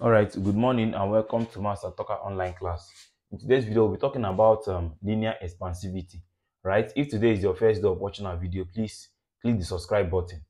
All right, good morning and welcome to Maths Atoka online class. In today's video, we'll be talking about um, linear expansivity, right? If today is your first day of watching our video, please click the subscribe button,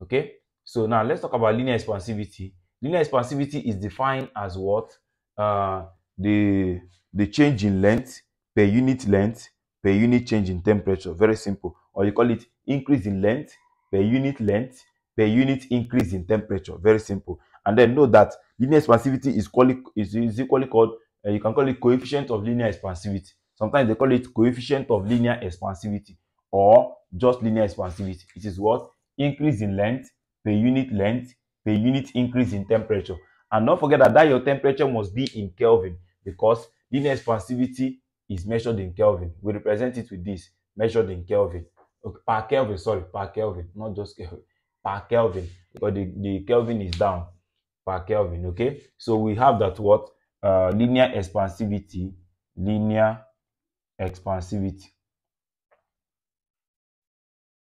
okay? So now let's talk about linear expansivity. Linear expansivity is defined as what? Uh, the, the change in length per unit length per unit change in temperature. Very simple. Or you call it increase in length per unit length per unit increase in temperature. Very simple. And then know that linear expansivity is, quali- is, is equally called, uh, you can call it coefficient of linear expansivity. Sometimes they call it coefficient of linear expansivity or just linear expansivity. It is what? Increase in length per unit length per unit increase in temperature. And don't forget that, that your temperature must be in Kelvin because linear expansivity is measured in Kelvin. We represent it with this, measured in Kelvin. Okay, per Kelvin, sorry, per Kelvin, not just Kelvin, per Kelvin, because the, the Kelvin is down per Kelvin, okay? So we have that what? Uh, linear expansivity, linear expansivity.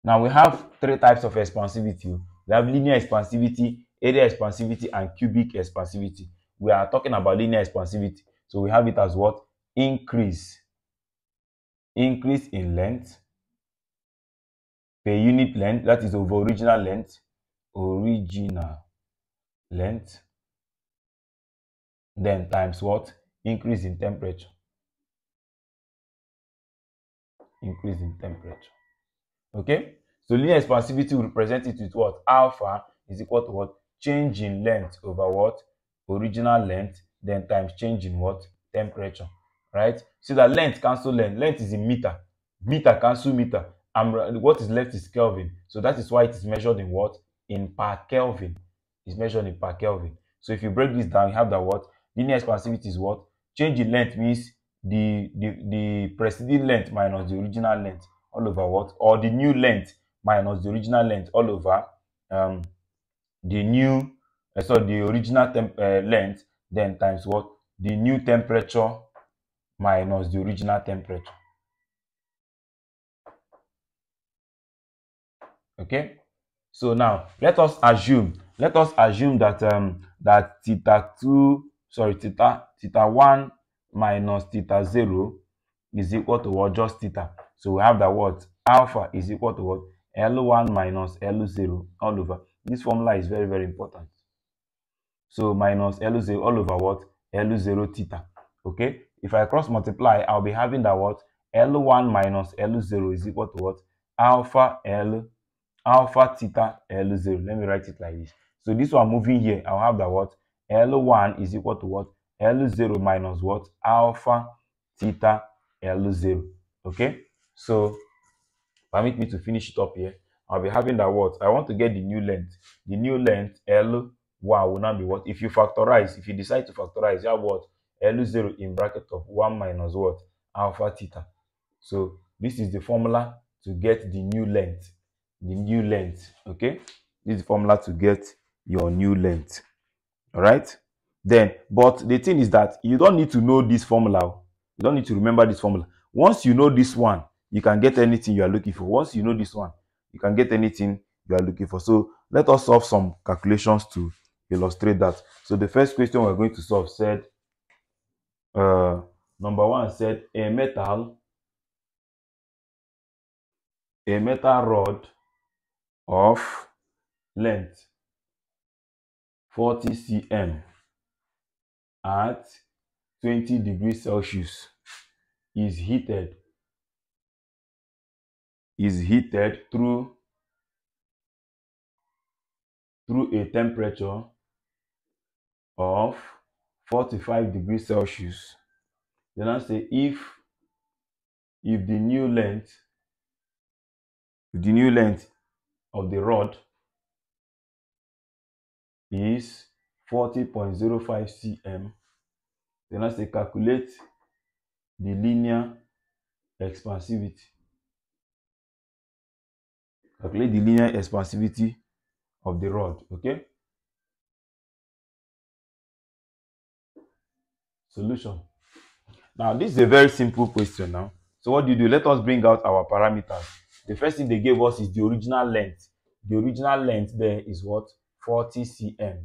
Now we have three types of expansivity. We have linear expansivity, area expansivity, and cubic expansivity. We are talking about linear expansivity. So we have it as what? Increase. Increase in length per unit length, that is over original length, original length, then times what? Increase in temperature. Increase in temperature. Okay? So linear expansivity will represent it with what? Alpha is equal to what? Change in length over what? Original length, then times change in what? Temperature. Right? So that length cancel length. Length is in meter. Meter cancel meter. And what is left is Kelvin. So that is why it is measured in what? In per Kelvin. It's measured in per Kelvin. So if you break this down, you have that what? Linear expansivity is what? Change in length means the, the, the preceding length minus the original length all over what? Or the new length minus the original length all over um, the new, uh, so the original temp, uh, length, then times what? The new temperature minus the original temperature. Okay? So now, let us assume, let us assume that um, that theta 2, sorry, theta, theta 1 minus theta 0 is equal to what? Just theta. So we have that what? Alpha is equal to what? L1 minus L0 all over. This formula is very, very important. So minus L0 all over what? L0 theta. Okay? If I cross multiply, I'll be having that what? L1 minus L0 is equal to what? Alpha L, alpha theta L0. Let me write it like this. So this one moving here, I'll have that what? L1 is equal to what? L0 minus what? Alpha theta L0. Okay? So permit me to finish it up here. I'll be having that what? I want to get the new length. The new length L1 will now be what? If you factorize, if you decide to factorize, you have what? L0 in bracket of 1 minus what? Alpha theta. So this is the formula to get the new length. The new length. Okay? This is the formula to get your new length. Alright? Then, but the thing is that you don't need to know this formula. You don't need to remember this formula. Once you know this one, you can get anything you are looking for. Once you know this one, you can get anything you are looking for. So let us solve some calculations to illustrate that. So the first question we're going to solve said, uh, number one said a metal, a metal rod of length 40 cm at 20 degrees Celsius is heated is heated through through a temperature of 45 degrees Celsius. Then I say if if the new length the new length of the rod is 40.05 cm, then I say calculate the linear expansivity. calculate the linear expansivity of the rod okay? Solution. Now this is a very simple question now. So what do you do? Let us bring out our parameters. The first thing they gave us is the original length. The original length there is what 40 cm.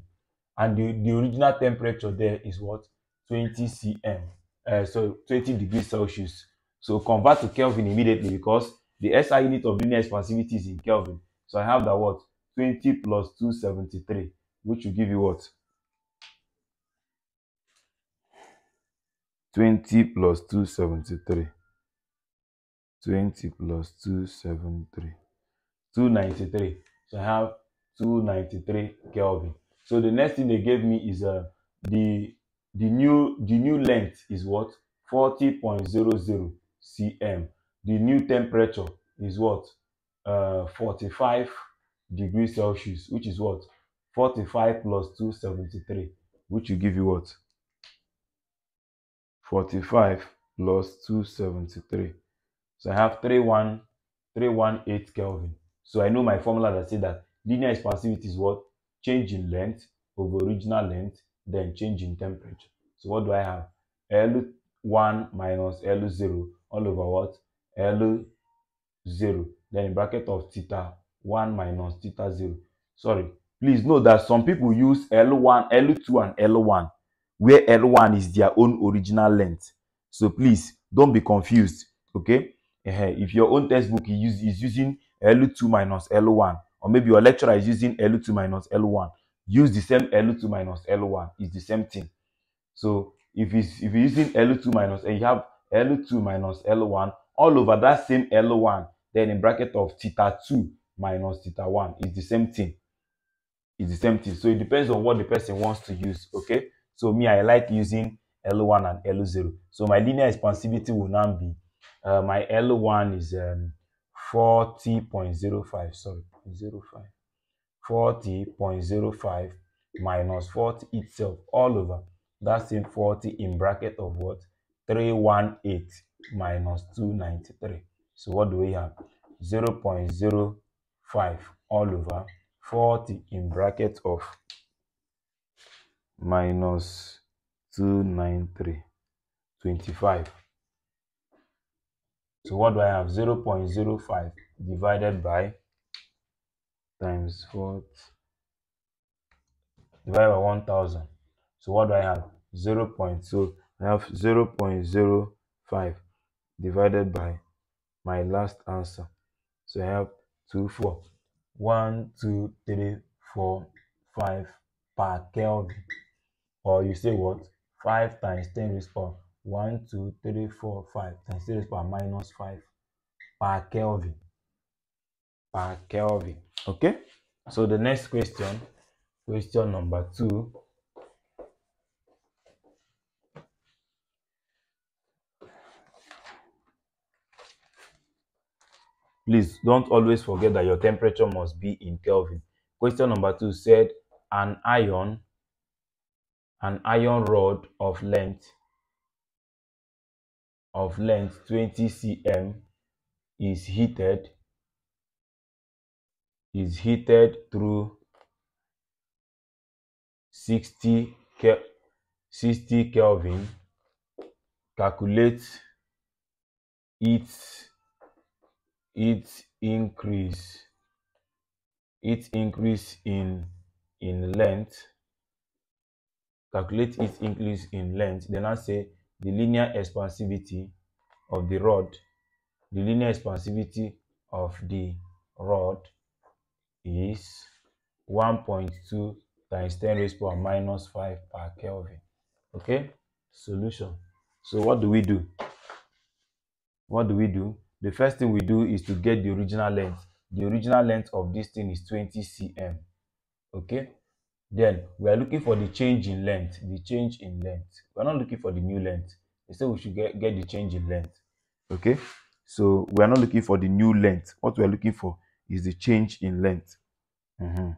And the, the original temperature there is what? 20 cm uh, so 20 degrees celsius. So convert to kelvin immediately because the SI unit of linear expansivity is in kelvin. So i have that what? 20 plus 273 which will give you what? 20 plus 273 20 plus 273 293 so i have 293 kelvin. So the next thing they gave me is uh the the new the new length is what? 40.00 cm. The new temperature is what? Uh 45 degrees celsius which is what? 45 plus 273 which will give you what? 45 plus 273 so i have 31 318 kelvin. So i know my formula that say that linear expansivity is what? Change in length over original length then change in temperature. So what do i have? L1 minus l0 all over what? L0 then in bracket of theta 1 minus theta 0 sorry please note that some people use l1 l2 and l1 where l1 is their own original length. So please don't be confused okay? If your own textbook is using l2 minus l1 or maybe your lecturer is using l2 minus l1 use the same l2 minus l1 it's the same thing. So if it's if you're using l2 minus and you have l2 minus l1 all over that same l1 then in bracket of theta 2 minus theta 1 is the same thing. It's the same thing. So it depends on what the person wants to use okay? So me i like using l1 and l0 so my linear expansivity will now be uh, my l1 is um, 40.05 sorry 05 40.05 minus 40 itself all over. That same 40 in bracket of what? 318 minus 293 so what do we have? 0 0.05 all over. 40 in bracket of minus 293 25 so what do i have? 0 0.05 divided by times 4 divided by 1000 so what do i have? 0. Point, so i have 0 0.05 divided by my last answer. So i have 2 4 1 2 3 4 5 per kelvin or you say what? 5 times 10 raised power. 1 2 3 4 5 times 10 raised power minus 5 per kelvin per kelvin okay so the next question question number two. Please don't always forget that your temperature must be in kelvin. Question number two said an iron an iron rod of length of length 20 cm is heated is heated through 60 Ke 60 Kelvin. Calculate its its increase its increase in in length calculate its increase in length then i say the linear expansivity of the rod the linear expansivity of the rod is 1.2 times 10 raised power minus 5 per Kelvin. Okay, solution. So what do we do? What do we do? The first thing we do is to get the original length. The original length of this thing is 20 cm. Okay, then we are looking for the change in length. The change in length. We're not looking for the new length. They say we should get, get the change in length. Okay, so we are not looking for the new length. What we are looking for is the change in length. Mm-hmm.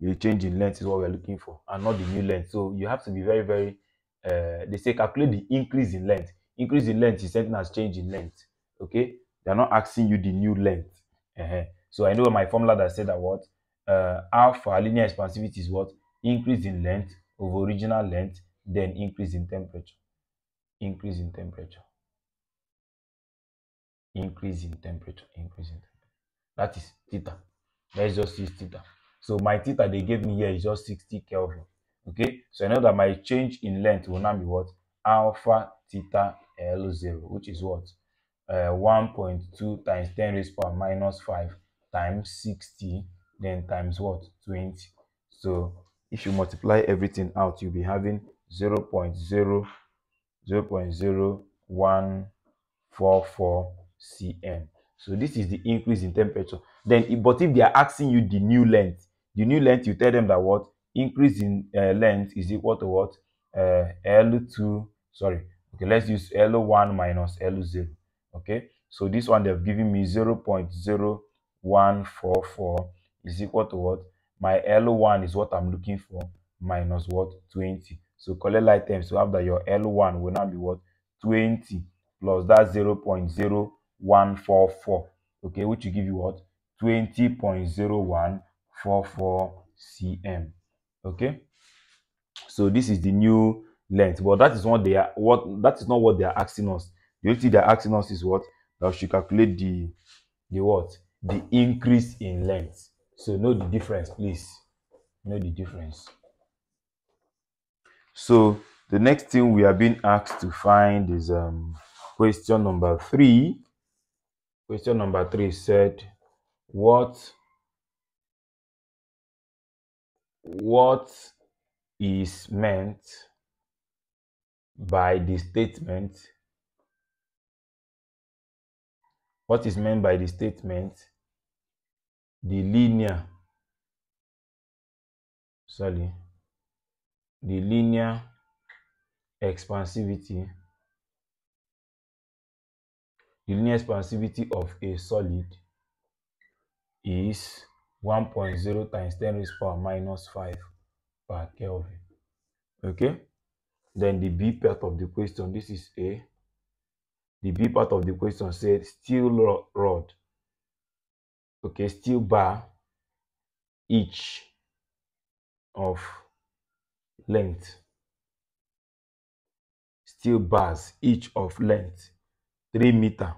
The change in length is what we're looking for, and not the new length. So you have to be very, very. Uh, they say calculate the increase in length. Increase in length is something as change in length. Okay, they're not asking you the new length. Uh-huh. So I know my formula that said that what uh, alpha linear expansivity is what increase in length over original length, then increase in temperature. Increase in temperature. Increase in temperature. Increase in temperature. That is theta. Let's just use theta. So my theta they gave me here is just 60 Kelvin. Okay, so I know that my change in length will now be what? Alpha theta L0, which is what? Uh, 1.2 times 10 raised power minus 5 times 60, then times what? 20. So if you multiply everything out, you'll be having 0 0.0 0.0144 cm. So this is the increase in temperature. Then, but if they are asking you the new length, the new length, you tell them that what increase in uh, length is equal to what uh, L2. Sorry, okay, let's use L1 minus L0. Okay, so this one they've given me 0 0.0144 is equal to what my L1 is what I'm looking for minus what 20. So collect items to have that your L1 will now be what 20 plus that 0 0.0144 okay which will give you what? 20.0144 cm okay? So this is the new length but that is what they are what that is not what they are asking us. The only thing they're asking us is what? That should calculate the the what? The increase in length. So know the difference please. Know the difference. So the next thing we are being asked to find is um question number three question number three said what what is meant by the statement what is meant by the statement the linear sorry the linear expansivity the linear expansivity of a solid is 1.0 times 10 raised power minus 5 per Kelvin. Okay? Then the B part of the question, this is A. The B part of the question said steel rod, okay, steel bar each of length. Steel bars each of length 3 meter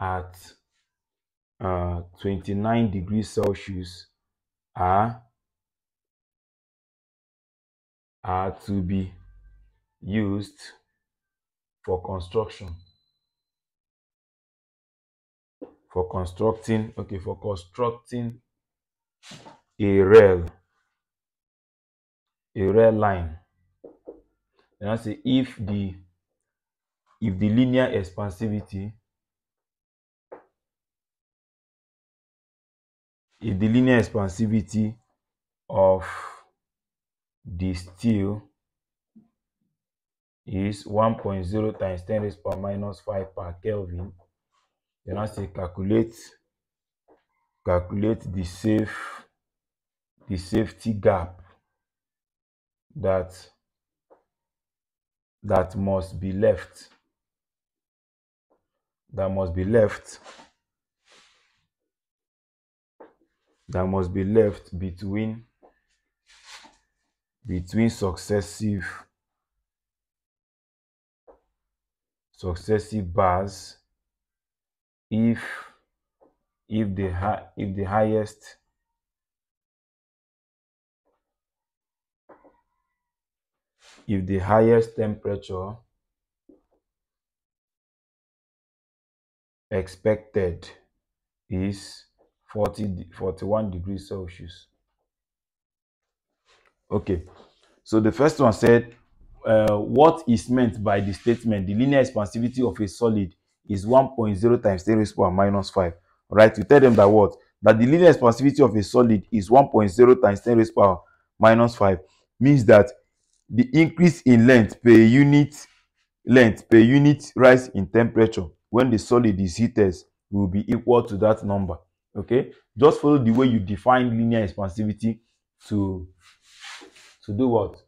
at uh, 29 degrees Celsius are, are to be used for construction. For constructing, okay, for constructing a rail, a rail line. And I say if the if the linear expansivity if the linear expansivity of the steel is 1.0 times 10 raised power minus 5 per Kelvin, then I say calculate calculate the safe the safety gap that that must be left that must be left that must be left between between successive successive bars if if the if the highest if the highest temperature expected is 40 41 degrees celsius. Okay so the first one said uh, what is meant by the statement the linear expansivity of a solid is 1.0 times 10 raised to power minus 5 right you tell them that what? That the linear expansivity of a solid is 1.0 times 10 raised to power minus 5 means that the increase in length per unit length per unit rise in temperature when the solid is heated will be equal to that number okay? Just follow the way you define linear expansivity to to do what?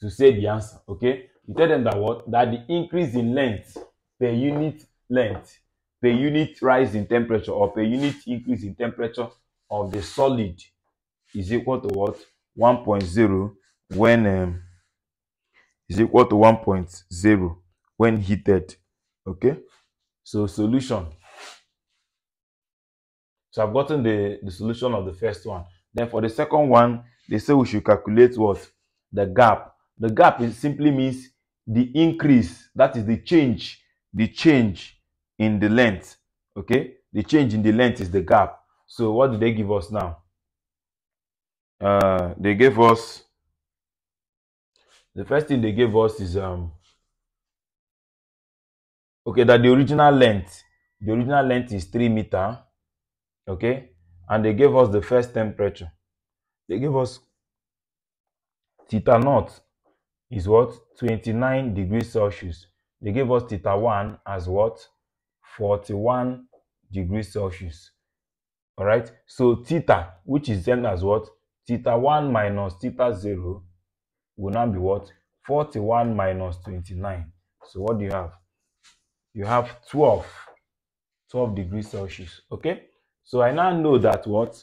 To say the answer okay? You tell them that what? That the increase in length per unit length per unit rise in temperature or per unit increase in temperature of the solid is equal to what? 1.0 when um, is equal to 1.0 when heated okay so solution so i've gotten the the solution of the first one then for the second one they say we should calculate what the gap. The gap is simply means the increase, that is the change, the change in the length. Okay, the change in the length is the gap. So what did they give us now? Uh, they gave us the first thing they gave us is um okay that the original length the original length is three meter okay? And they gave us the first temperature. They gave us theta naught is what? 29 degrees celsius. They gave us theta 1 as what? 41 degrees celsius. All right? So theta which is then as what? theta 1 minus theta 0 will now be what? 41 minus 29 so what do you have you have 12 12 degrees celsius okay? So i now know that what?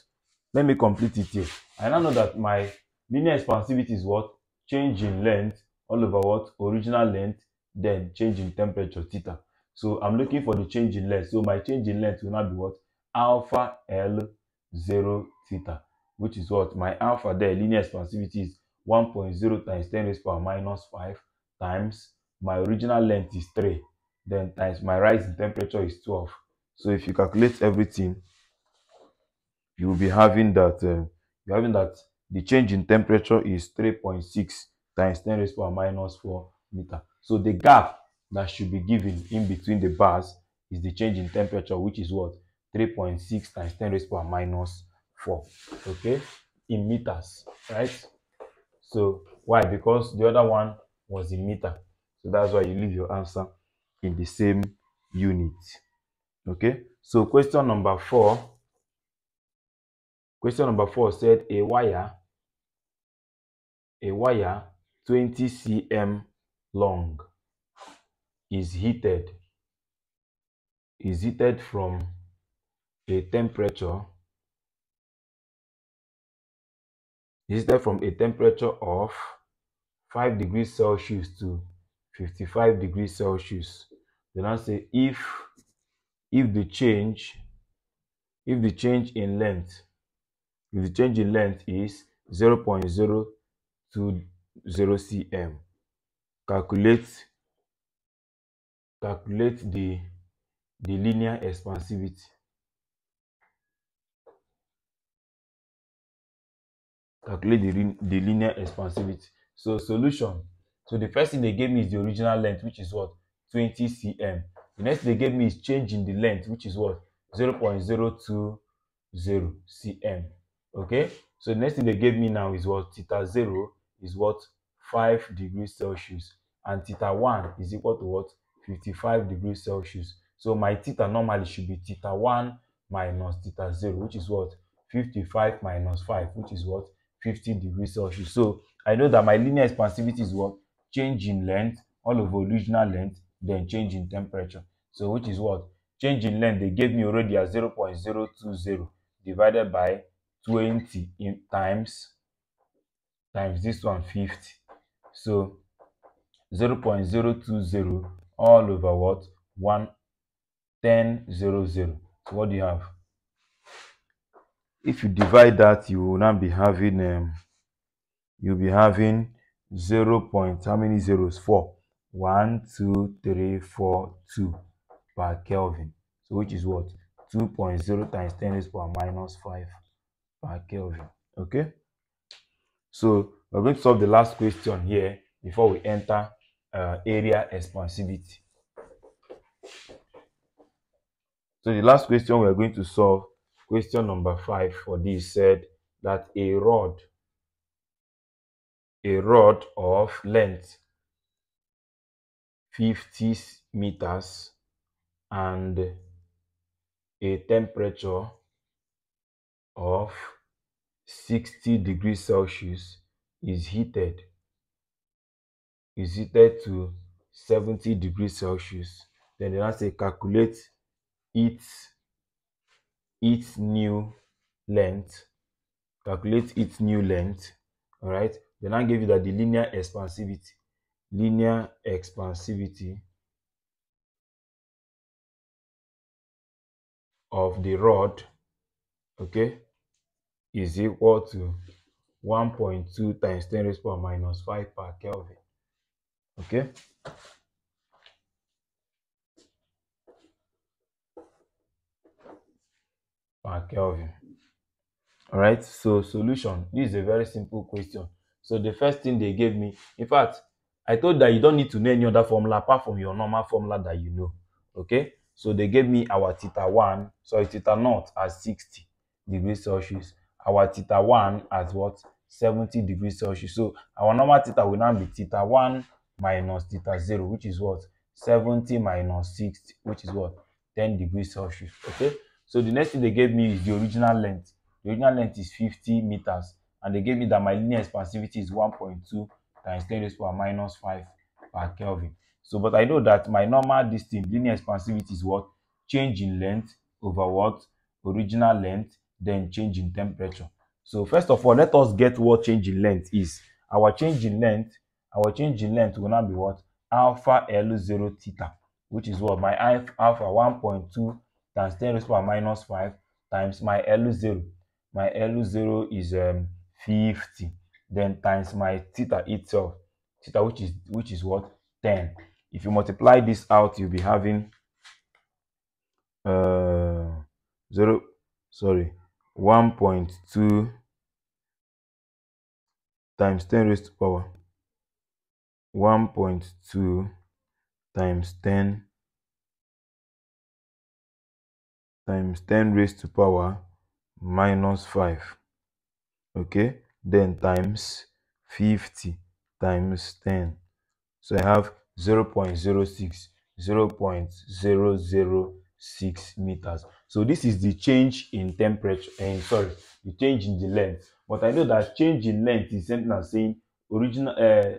Let me complete it here. I now know that my linear expansivity is what? Change in length all over what? Original length then change in temperature theta. So i'm looking for the change in length. So my change in length will now be what? Alpha l 0 theta which is what? My alpha there linear expansivity is 1.0 times 10 raised power minus 5 times. My original length is 3 then times my rise in temperature is 12 so if you calculate everything you will be having that uh, you're having that the change in temperature is 3.6 times 10 raised to power minus 4 meter. So the gap that should be given in between the bars is the change in temperature which is what? 3.6 times 10 raised to power minus 4 okay? In meters right? So why? Because the other one was in meter. So that's why you leave your answer in the same unit. Okay? So question number four. Question number four said a wire a wire 20 cm long is heated is heated from a temperature is heated from a temperature of 5 degrees celsius to 55 degrees celsius then i say if if the change if the change in length if the change in length is 0 0.020 cm calculate calculate the the linear expansivity. Calculate the, the linear expansivity. So solution. So the first thing they gave me is the original length which is what 20 cm. The next they gave me is change in the length which is what? 0 0.020 cm. Okay? So the next thing they gave me now is what? Theta 0 is what? 5 degrees celsius. And theta 1 is equal to what? 55 degrees celsius. So my theta normally should be theta 1 minus theta 0 which is what? 55 minus 5 which is what? 50 degrees celsius. So i know that my linear expansivity is what? Change in length all over original length then change in temperature. So which is what? Change in length they gave me already as 0 0.020 divided by 20 in times times this one 50 so 0 0.020 all over what? 1 10 0 0 so what do you have? If you divide that you will now be having um you'll be having 0 point how many zeros? Four one two three four two per kelvin. So which is what? 2.0 times 10 raised power minus 5 per kelvin. Okay? So we're going to solve the last question here before we enter uh, area expansivity. So the last question we're going to solve question number five for this said that a rod a rod of length 50 meters and a temperature of 60 degrees celsius is heated is heated to 70 degrees celsius. Then they now say calculate its its new length calculate its new length all right then i give you that the linear expansivity linear expansivity of the rod okay is equal to 1.2 times 10 raised power minus 5 per Kelvin. Okay. Per Kelvin. All right. So solution. This is a very simple question. So the first thing they gave me, in fact, I told that you don't need to know any other formula apart from your normal formula that you know. Okay. So they gave me our theta 1, sorry, theta naught as 60 degrees Celsius. Our theta 1 as what? 70 degrees Celsius. So our normal theta will now be theta 1 minus theta 0, which is what? 70 minus 60, which is what? 10 degrees Celsius. Okay. So the next thing they gave me is the original length. The original length is 50 meters. And they gave me that my linear expansivity is 1.2 times 10 raised to power minus 5 per Kelvin. So, but I know that my normal distance, linear expansivity is what? Change in length over what? Original length, then change in temperature. So first of all, let us get what change in length is. Our change in length, our change in length will now be what? Alpha L0 theta, which is what? My alpha 1.2 times 10 raised to power minus 5 times my L0. My L0 is um, 50. Then times my theta itself, theta which is which is what? 10. If you multiply this out, you'll be having uh, 0, sorry, 1.2 times 10 raised to power 1.2 times 10 times 10 raised to power minus 5 okay then times 50 times 10 so i have 0 0.06 0 0.006 meters. So this is the change in temperature and sorry the change in the length. But i know that change in length is something as saying original uh,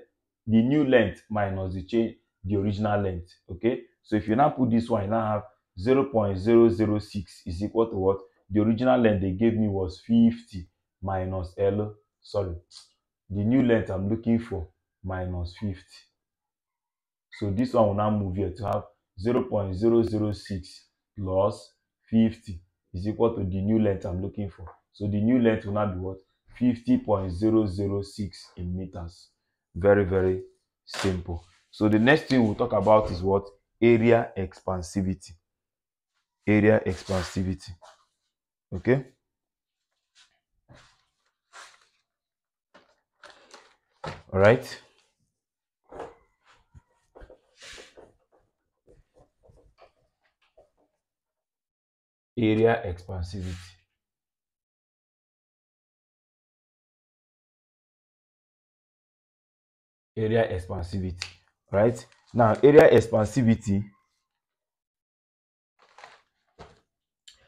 the new length minus the change the original length okay? So if you now put this one you now have 0 0.006 is equal to what? The original length they gave me was 50 minus l sorry. The new length i'm looking for minus 50 so this one will now move here to have 0 0.006 plus 50 is equal to the new length i'm looking for. So the new length will now be what? 50.006 in meters. Very very simple. So the next thing we'll talk about is what? Area expansivity. Area expansivity. Okay all right. Area expansivity. Area expansivity. Right. Now area expansivity.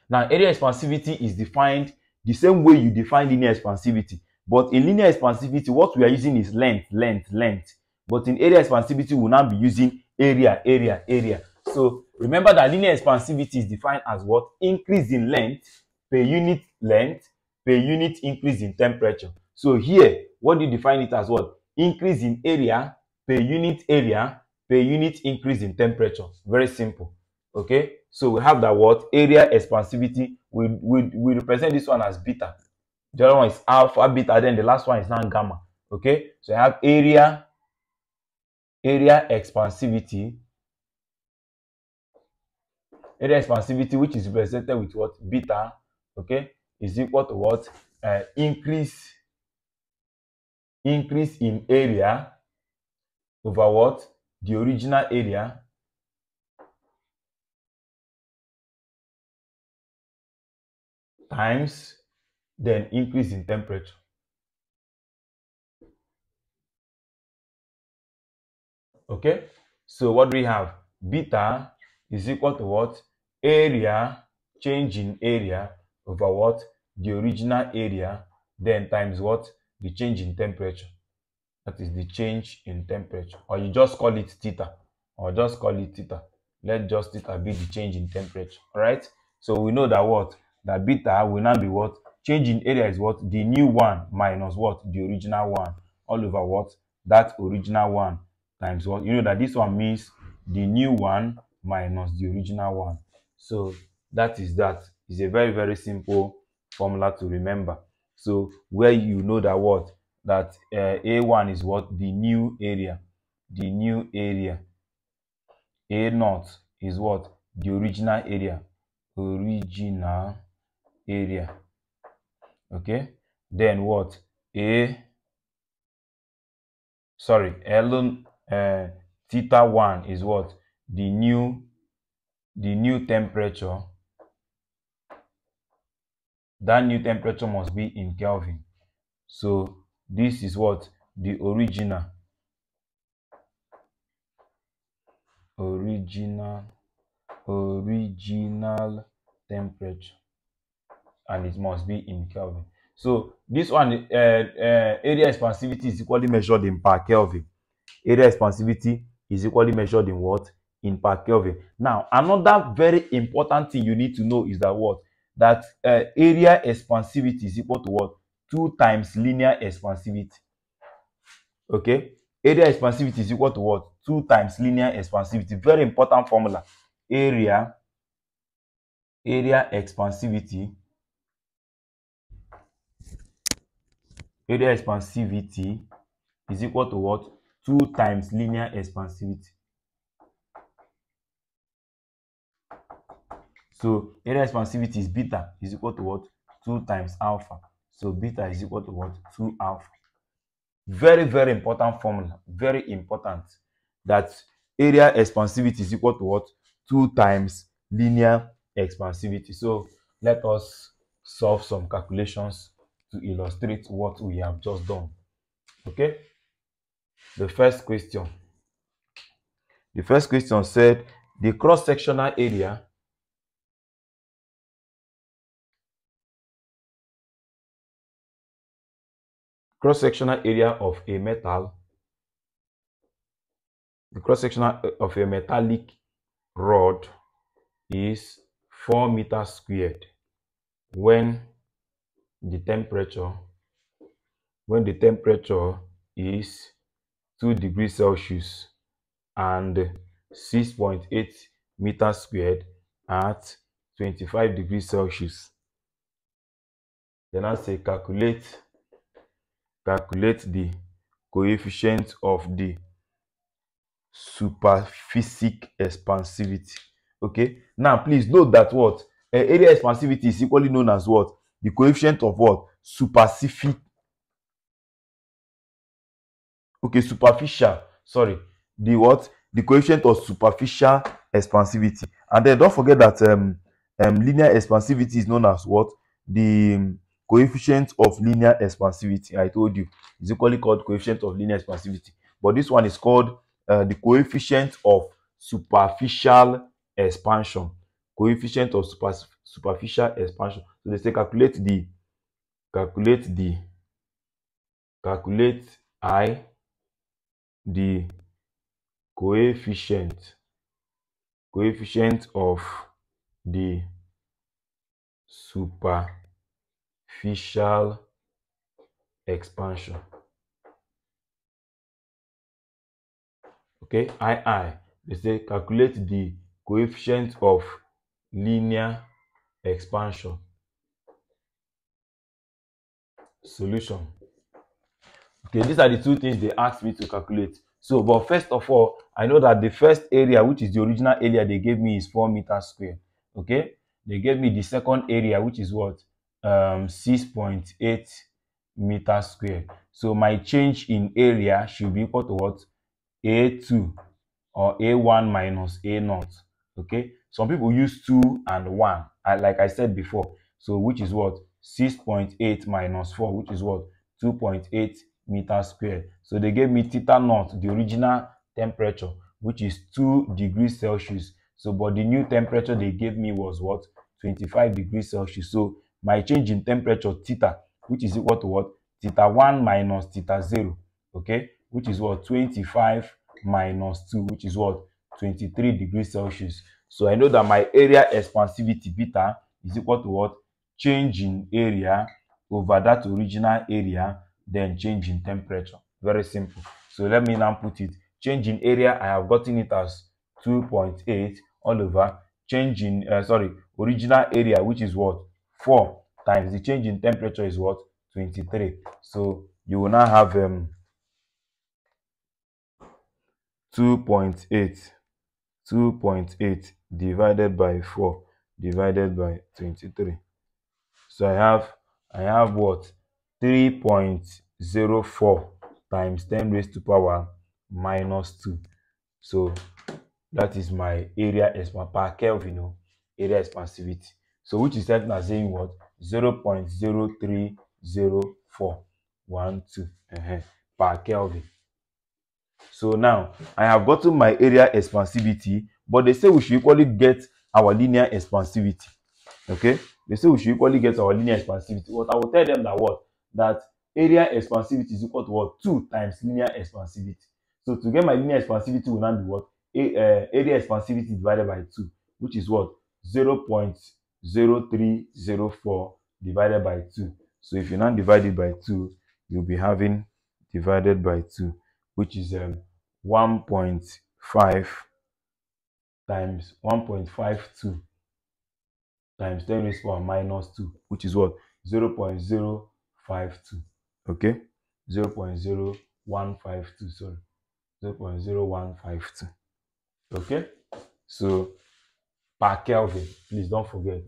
Now area expansivity is defined the same way you define linear expansivity but in linear expansivity what we are using is length length length. But in area expansivity we will now be using area area area. So remember that linear expansivity is defined as what? Increase in length per unit length per unit increase in temperature. So here what do you define it as what? Increase in area per unit area per unit increase in temperature. Very simple. Okay? So we have that what? Area expansivity. We we we represent this one as beta the other one is alpha beta then the last one is now gamma okay? So i have area area expansivity area expansivity which is represented with what? Beta okay? Is equal to what? Uh, increase increase in area over what? The original area. Times then increase in temperature. Okay? So what do we have? Beta is equal to what? Area change in area over what? The original area then times what? The change in temperature. That is the change in temperature. Or you just call it theta. Or just call it theta. Let just theta be the change in temperature. All right so we know that what? That beta will now be what change in area is what? The new one minus what? The original one all over what? That original one times what? You know that this one means the new one minus the original one. So that is that. Is a very very simple formula to remember. So where you know that what? That uh, A1 is what? The new area, the new area. A naught is what? The original area, original area. Okay. Then what? A sorry L uh, theta 1 is what? The new the new temperature. That new temperature must be in kelvin. So this is what? The original. Original original temperature and it must be in kelvin. So this one uh, uh, area expansivity is equally measured in per kelvin. Area expansivity is equally measured in what? In per kelvin. Now another very important thing you need to know is that what? That uh, area expansivity is equal to what? 2 times linear expansivity okay? Area expansivity is equal to what? 2 times linear expansivity very important formula. Area area expansivity area expansivity is equal to what 2 times linear expansivity So area expansivity is beta is equal to what? 2 times alpha. So beta is equal to what? 2 alpha. Very, very important formula. Very important. That area expansivity is equal to what? 2 times linear expansivity. So let us solve some calculations to illustrate what we have just done. Okay? The first question. The first question said the cross-sectional area cross-sectional area of a metal the cross-sectional uh, of a metallic rod is 4 meters squared when the temperature. When the temperature is 2 degrees celsius and 6.8 meters squared at 25 degrees celsius then i say calculate calculate the coefficient of the superficial expansivity. Okay? Now please note that what? Uh, area expansivity is equally known as what the coefficient of what? Superficial. Okay superficial. Sorry. The what? The coefficient of superficial expansivity. And then don't forget that um, um linear expansivity is known as what? The um, coefficient of linear expansivity. I told you is equally called coefficient of linear expansivity. But this one is called uh, the coefficient of superficial expansion. Coefficient of super, superficial expansion so they say calculate the calculate the calculate i the coefficient coefficient of the super superficial expansion. Okay, II, they say calculate the coefficient of linear expansion. Solution. Okay, these are the two things they asked me to calculate. So, but first of all, I know that the first area, which is the original area they gave me is 4 meters square. Okay, they gave me the second area, which is what? um, 6.8 meters square. So my change in area should be equal to what? A2 or A1 minus A naught. Okay. Some people use 2 and 1, like I said before. So which is what? 6.8 minus 4, which is what? 2.8 meters square. So they gave me theta naught, the original temperature, which is 2 degrees Celsius. So but the new temperature they gave me was what? 25 degrees Celsius. So my change in temperature theta which is equal to what theta 1 minus theta 0 okay which is what 25 minus 2 which is what 23 degrees celsius so i know that my area expansivity beta is equal to what change in area over that original area then change in temperature. Very simple. So let me now put it. Change in area i have gotten it as 2.8 all over. Change in uh, sorry original area which is what? 4 times. The change in temperature is what? 23 so you will now have um 2.8 2.8 divided by 4 divided by 23 so i have i have what? 3.04 times 10 raised to power minus 2 so that is my area expan per kelvin o area expansivity. So which is telling us saying what? 0.0300412 uh-huh, per kelvin so now i have gotten my area expansivity but they say we should equally get our linear expansivity. Okay they say we should equally get our linear expansivity but i will tell them that what? That area expansivity is equal to what? 2 times linear expansivity. So to get my linear expansivity will now be what? A, uh, area expansivity divided by 2 which is what? 0.0304 divided by 2 so if you now divide it by 2 you'll be having divided by 2 which is um, 1.5 times 1.52 times 10 raised to power minus 2 which is what? 0.052 okay? 0.0152 sorry. 0.0152 okay? So per kelvin please don't forget